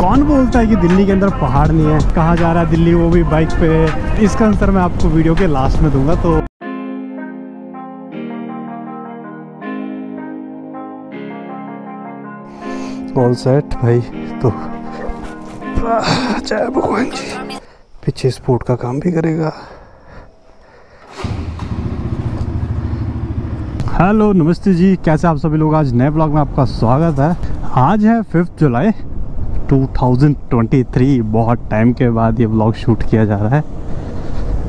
कौन बोलता है कि दिल्ली के अंदर पहाड़ नहीं है? कहाँ जा रहा है दिल्ली, वो भी बाइक पे इसका आंसर मैं आपको वीडियो के लास्ट में दूँगा तो ऑल सेट भाई तो जय भगवान जी पीछे स्पोर्ट का काम भी करेगा। हेलो नमस्ते जी। कैसे आप सभी लोग? आज नए ब्लॉग में आपका स्वागत है। आज है फिफ्थ जुलाई 2023 बहुत टाइम के बाद ये ब्लॉग शूट किया जा रहा है,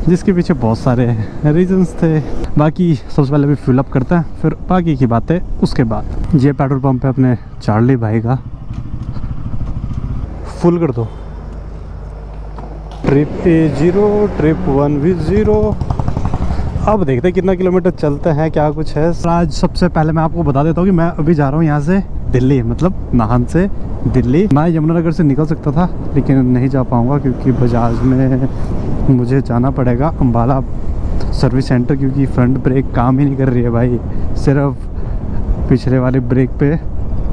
जिसके पीछे बहुत सारे रीजंस थे। बाकी सबसे पहले भी फिलअप करते हैं, फिर बाकी की बातें, उसके बाद। ये पेट्रोल पंप है अपने चार्ली भाई का। फुल कर दो। Trip A zero, trip one भी ज़ीरो। अब देखते हैं कितना किलोमीटर चलते हैं, क्या कुछ है। आज सबसे पहले मैं आपको बता देता हूँ कि मैं अभी जा रहा हूँ यहाँ से दिल्ली मतलब नाहन से दिल्ली। मैं यमुनानगर से निकल सकता था, लेकिन नहीं जा पाऊँगा क्योंकि बजाज में मुझे जाना पड़ेगा। अम्बाला सर्विस सेंटर, क्योंकि फ्रंट ब्रेक काम ही नहीं कर रही है भाई, सिर्फ़ पिछले वाले ब्रेक पे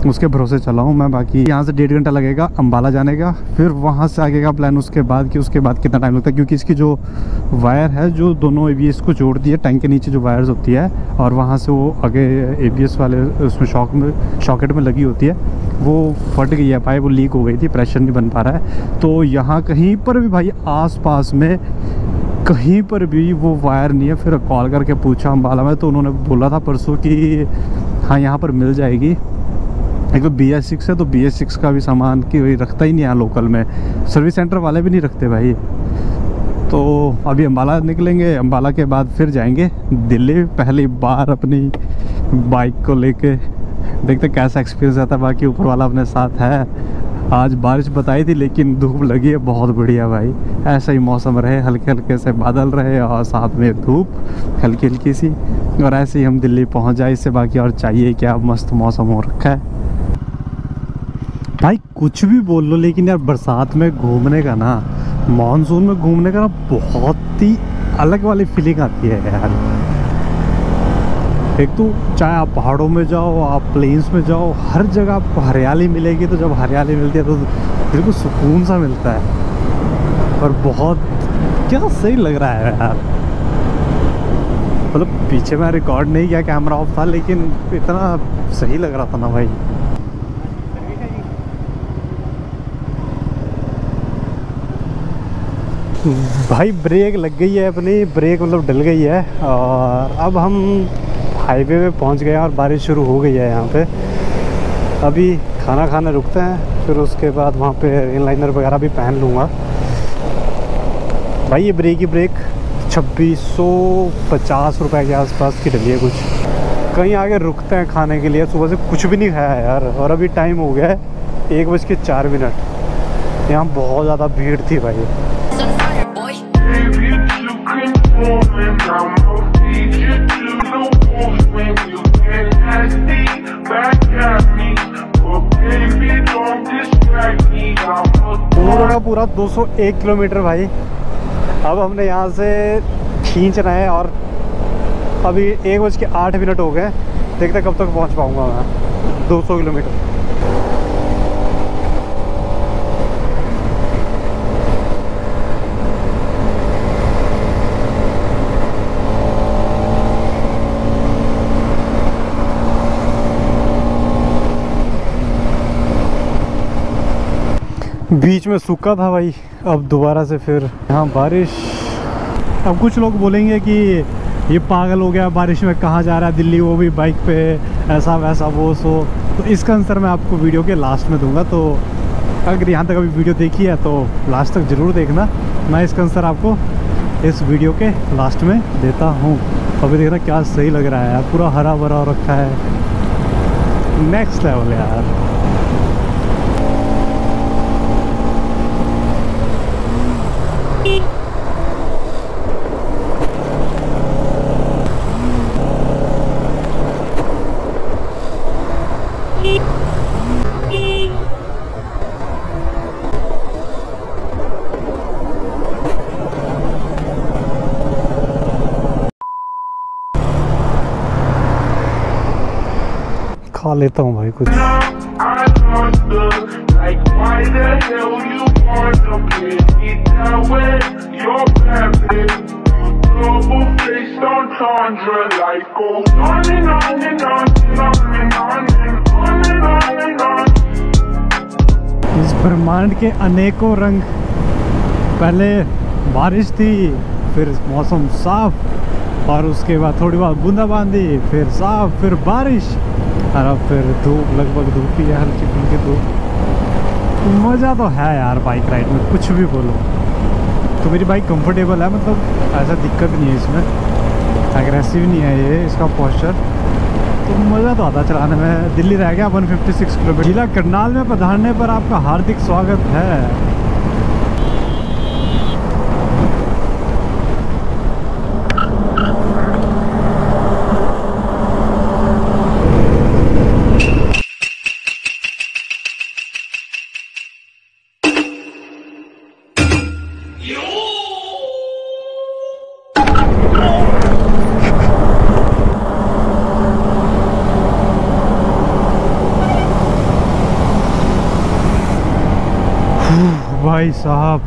उसके भरोसे चला हूँ मैं, बाकी यहाँ से डेढ़ घंटा लगेगा अम्बाला जाने का, फिर वहाँ से आगे का प्लान उसके बाद कि उसके बाद कितना टाइम लगता है, क्योंकि इसकी जो वायर है, जो दोनों एबीएस को जोड़ती है टैंक के नीचे जो वायर्स होती है, और वहाँ से वो आगे एबीएस वाले, उसमें शॉक में शॉकेट में लगी होती है, वो फट गई है, भाई वो लीक हो गई थी प्रेशर नहीं बन पा रहा है। तो यहाँ कहीं पर भी भाई आस में कहीं पर भी वो वायर नहीं है, फिर कॉल करके पूछा अम्बाला में तो उन्होंने बोला था परसों कि हाँ यहाँ पर मिल जाएगी। एक तो बी एस सिक्स है तो बी एस सिक्स का भी सामान की वही रखता ही नहीं है लोकल में। सर्विस सेंटर वाले भी नहीं रखते भाई। तो अभी अम्बाला निकलेंगे अम्बाला के बाद फिर जाएँगे। दिल्ली पहली बार अपनी बाइक को लेके। देखते कैसा एक्सपीरियंस आता बाकी ऊपर वाला अपने साथ है। आज बारिश बताई थी, लेकिन धूप लगी है, बहुत बढ़िया भाई। ऐसा ही मौसम रहे हल्के हल्के से बादल रहे और साथ में धूप हल्की हल्की सी। और ऐसे ही हम दिल्ली पहुँच जाए, इससे बाकी और चाहिए क्या, मस्त मौसम हो रखा है। भाई, कुछ भी बोल लो, लेकिन यार बरसात में घूमने का ना, मानसून में घूमने का ना बहुत ही अलग वाली फीलिंग आती है यार। एक तो चाहे आप पहाड़ों में जाओ, आप प्लेन्स में जाओ, हर जगह आपको हरियाली मिलेगी तो जब हरियाली मिलती है तो दिल को सुकून सा मिलता है। और बहुत, क्या सही लग रहा है यार। मतलब पीछे मैं रिकॉर्ड नहीं किया कैमरा ऑफ़ था, लेकिन इतना सही लग रहा था ना भाई। भाई ब्रेक लग गई है अपनी, ब्रेक मतलब डल गई है। और अब हम हाईवे पे पहुँच गए हैं और बारिश शुरू हो गई है यहाँ पे। अभी खाना खाने रुकते हैं, फिर उसके बाद वहाँ पे रेन लाइनर वगैरह भी पहन लूँगा। भाई ये ब्रेक ही ब्रेक, छब्बीस सौ पचास रुपये के आसपास की डली है कुछ। कहीं आगे रुकते हैं खाने के लिए, सुबह से कुछ भी नहीं खाया यार, और अभी टाइम हो गया है एक बज के चार मिनट। यहाँ बहुत ज़्यादा भीड़ थी भाई। पूरा का पूरा 201 किलोमीटर भाई। अब हमने यहाँ से खींच रहे हैं और अभी एक बज के आठ मिनट हो गए। देखते कब तक पहुँच पाऊँगा मैं। 200 किलोमीटर। बीच में सूखा था भाई। अब दोबारा से फिर यहाँ बारिश। अब कुछ लोग बोलेंगे कि ये पागल हो गया, बारिश में कहाँ जा रहा है, दिल्ली वो भी बाइक पे ऐसा वैसा वो सो। तो इसका आंसर मैं आपको वीडियो के लास्ट में दूँगा। तो अगर यहाँ तक अभी वीडियो देखी है तो लास्ट तक ज़रूर देखना। मैं इसका आंसर आपको इस वीडियो के लास्ट में देता हूँ। अभी देखना क्या सही लग रहा है पूरा हरा भरा रखा है। नेक्स्ट लेवल यार खा लेता हूँ भाई कुछ I understood, like why the hell you wanna play it that way? You're bad, Double faced entendre, life goes on and on and on and on and on and on and on and on. इस ब्रह्मांड के अनेकों रंग, पहले बारिश थी, फिर मौसम साफ़, और उसके बाद थोड़ी बहुत बूंदाबांदी, फिर साफ़, फिर बारिश और अब फिर धूप, लगभग धूप ही है हल्की फुल्की धूप। मज़ा तो है यार बाइक राइड में, कुछ भी बोलो। तो मेरी बाइक कंफर्टेबल है मतलब ऐसा दिक्कत नहीं है इसमें। एग्रेसिव नहीं है ये, इसका पोस्चर तो मज़ा तो आता चलाने में। दिल्ली रह गया 156 किलोमीटर। जिला करनाल में पधारने पर आपका हार्दिक स्वागत है। भाई साहब।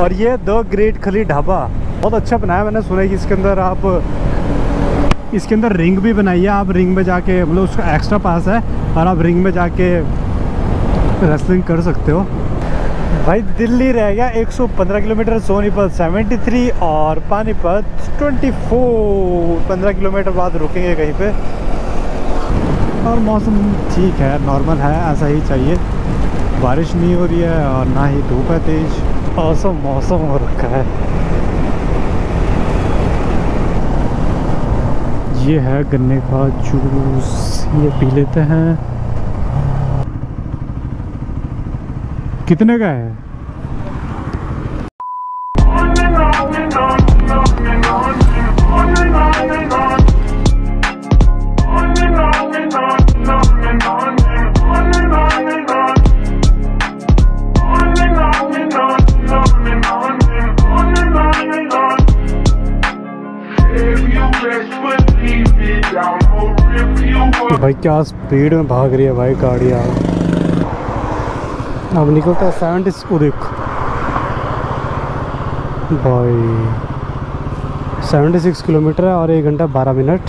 और ये द ग्रेट खली ढाबा, बहुत अच्छा बनाया मैंने, सुना कि इसके अंदर आप, इसके अंदर रिंग भी बनाई है, आप रिंग में जाके मतलब उसका एक्स्ट्रा पास है, और आप रिंग में जाके रेसलिंग कर सकते हो। भाई, दिल्ली रह गया 115 किलोमीटर, सोनीपत 73 और पानीपत 24 15 किलोमीटर बाद रुकेंगे कहीं पे। और मौसम ठीक है नॉर्मल है, ऐसा ही चाहिए। बारिश नहीं हो रही है और ना ही धूप है तेज। औसम मौसम हो रखा है। ये है गन्ने का जूस। ये पी लेते हैं। कितने का है? भाई क्या स्पीड में भाग रही है भाई गाड़ी अब निकलता है सेवेंटी ओ देख। भाई सेवेंटी सिक्स किलोमीटर है और एक घंटा बारह मिनट।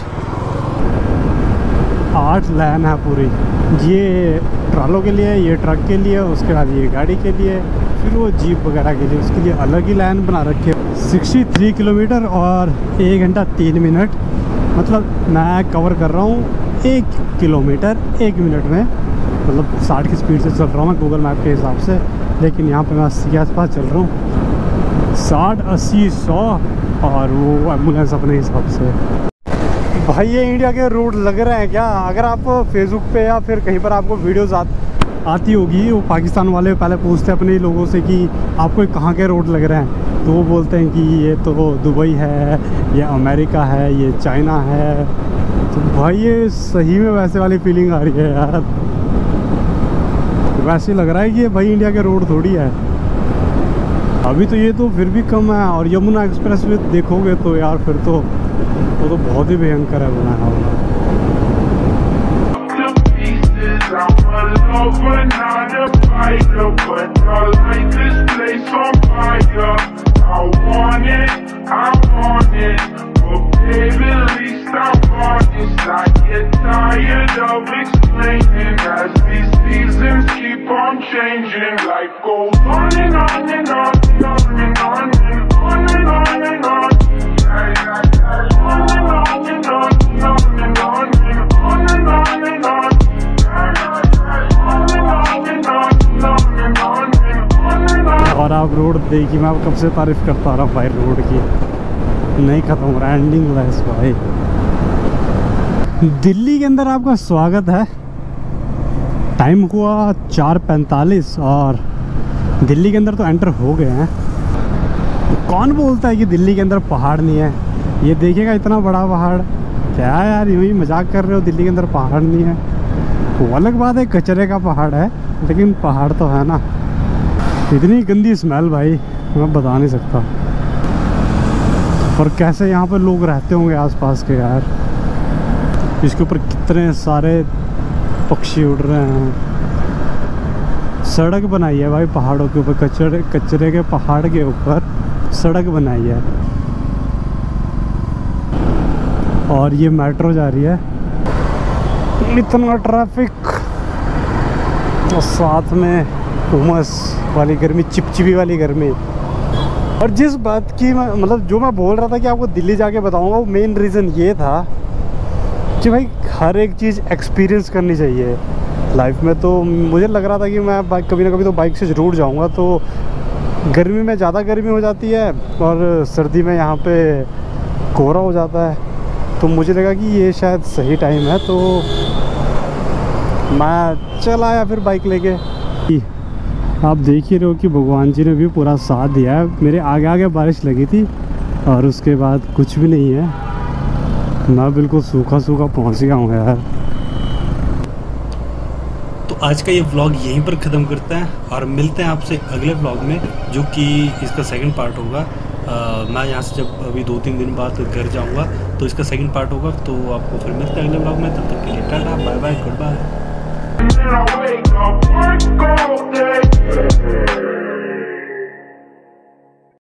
आठ लाइन है पूरी। ये ट्रालों के लिए, ये ट्रक के लिए, उसके बाद ये गाड़ी के लिए, फिर वो जीप वगैरह के लिए, उसके लिए अलग ही लाइन बना रखी सिक्सटी थ्री किलोमीटर और एक घंटा तीन मिनट मतलब मैं कवर कर रहा हूँ एक किलोमीटर, एक मिनट में। मतलब साठ की स्पीड से चल रहा हूँ मैं गूगल मैप के हिसाब से, लेकिन यहाँ पे मैं अस्सी के आसपास चल रहा हूँ। साठ, अस्सी, सौ, और वो एंबुलेंस अपने हिसाब से। भाई ये इंडिया के रोड लग रहे हैं क्या? अगर आप फेसबुक पे या फिर कहीं पर आपको वीडियोस आ, आती होगी वो पाकिस्तान वाले पहले पूछते हैं अपने लोगों से कि आपको कहाँ के रोड लग रहे हैं? तो वो बोलते हैं कि ये तो दुबई है ये अमेरिका है ये चाइना है। तो भाई ये सही में वैसे वाली फीलिंग आ रही है यार। वैसे लग रहा है कि ये भाई इंडिया के रोड थोड़ी है। अभी तो ये तो फिर भी कम है और यमुना एक्सप्रेस देखोगे तो यार फिर तो वो तो बहुत ही भयंकर है बनाया हुआ रोड देखिए मैं कब से तारीफ़ करता रहा भाई रोड की। नहीं ख़त्म हो रहा एंडिंग लेस भाई। दिल्ली के अंदर आपका स्वागत है। टाइम हुआ चार पैंतालीस और दिल्ली के अंदर तो एंटर हो गए हैं। कौन बोलता है कि दिल्ली के अंदर पहाड़ नहीं है? ये देखिएगा, इतना बड़ा पहाड़। क्या यार, यूँ ही मज़ाक कर रहे हो, दिल्ली के अंदर पहाड़ नहीं है। वो अलग बात है, कचरे का पहाड़ है, लेकिन पहाड़ तो है ना। इतनी गंदी स्मेल भाई, मैं बता नहीं सकता। और कैसे यहाँ पर लोग रहते होंगे आसपास के यार? इसके ऊपर कितने सारे पक्षी उड़ रहे हैं। सड़क बनाई है भाई पहाड़ों के ऊपर, कचरे कचरे के पहाड़ के ऊपर सड़क बनाई है। और ये मेट्रो जा रही है। इतना ट्रैफ़िक और साथ में उमस वाली गर्मी चिपचिपी वाली गर्मी और जिस बात की मतलब जो मैं बोल रहा था कि आपको दिल्ली जाके बताऊँगा, वो मेन रीज़न ये था कि भाई हर एक चीज़ एक्सपीरियंस करनी चाहिए। लाइफ में तो मुझे लग रहा था कि मैं बाइक, कभी ना कभी तो बाइक से ज़रूर जाऊँगा तो गर्मी में ज़्यादा गर्मी हो जाती है और सर्दी में यहाँ पे कोहरा हो जाता है। तो मुझे लगा कि ये शायद सही टाइम है तो मैं चल आया फिर बाइक लेके। आप देख ही रहे हो कि भगवान जी ने भी पूरा साथ दिया है। मेरे आगे आगे बारिश लगी थी और उसके बाद कुछ भी नहीं है। मैं बिल्कुल सूखा सूखा पहुँच गया हूँ यार। तो आज का ये व्लॉग यहीं पर ख़त्म करते हैं और मिलते हैं आपसे अगले व्लॉग में, जो कि इसका सेकंड पार्ट होगा। मैं यहाँ से जब अभी दो तीन दिन बाद घर जाऊँगा तो इसका सेकंड पार्ट होगा तो आपको फिर मिलते हैं अगले व्लॉग में। तब तक के लिए tata bye bye goodbye And then I wake up, work all day.